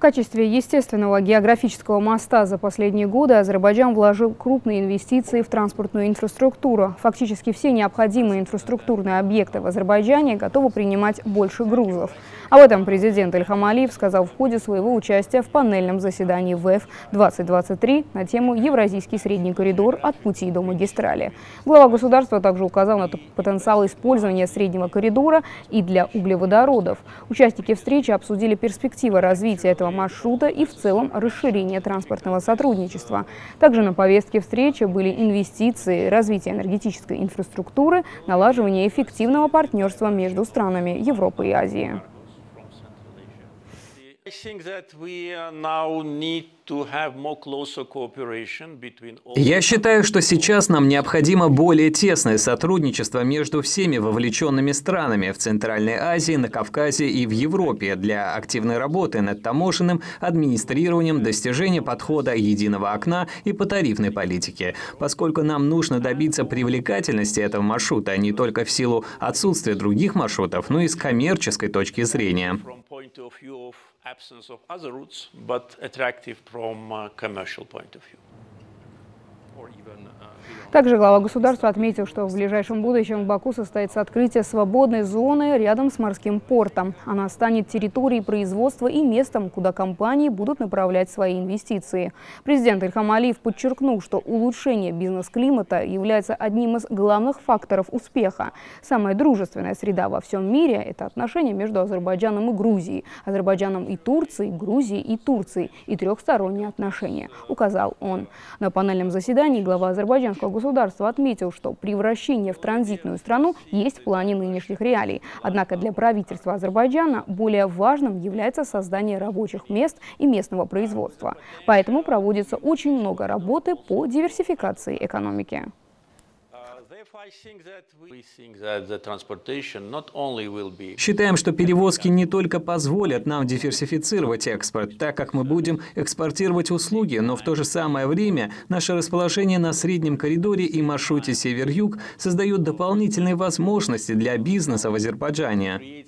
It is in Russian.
В качестве естественного географического моста за последние годы Азербайджан вложил крупные инвестиции в транспортную инфраструктуру. Фактически все необходимые инфраструктурные объекты в Азербайджане готовы принимать больше грузов. Об этом президент Ильхам Алиев сказал в ходе своего участия в панельном заседании ВЭФ 2023 на тему «Евразийский средний коридор от пути до магистрали». Глава государства также указал на потенциал использования среднего коридора и для углеводородов. Участники встречи обсудили перспективы развития этого маршрута и в целом расширение транспортного сотрудничества. Также на повестке встречи были инвестиции, развитие энергетической инфраструктуры, налаживание эффективного партнерства между странами Европы и Азии. Я считаю, что сейчас нам необходимо более тесное сотрудничество между всеми вовлеченными странами в Центральной Азии, на Кавказе и в Европе для активной работы над таможенным администрированием достижения подхода единого окна и по тарифной политике, поскольку нам нужно добиться привлекательности этого маршрута не только в силу отсутствия других маршрутов, но и с коммерческой точки зрения absence of other routes, but attractive from a commercial point of view. Также глава государства отметил, что в ближайшем будущем в Баку состоится открытие свободной зоны рядом с морским портом. Она станет территорией производства и местом, куда компании будут направлять свои инвестиции. Президент Ильхам Алиев подчеркнул, что улучшение бизнес-климата является одним из главных факторов успеха. Самая дружественная среда во всем мире – это отношения между Азербайджаном и Грузией, Азербайджаном и Турцией, Грузией и Турцией и трехсторонние отношения, указал он. На панельном заседании глава азербайджанского государства отметил, что превращение в транзитную страну есть в плане нынешних реалий. Однако для правительства Азербайджана более важным является создание рабочих мест и местного производства. Поэтому проводится очень много работы по диверсификации экономики. Считаем, что перевозки не только позволят нам диверсифицировать экспорт, так как мы будем экспортировать услуги, но в то же самое время наше расположение на среднем коридоре и маршруте север-юг создает дополнительные возможности для бизнеса в Азербайджане.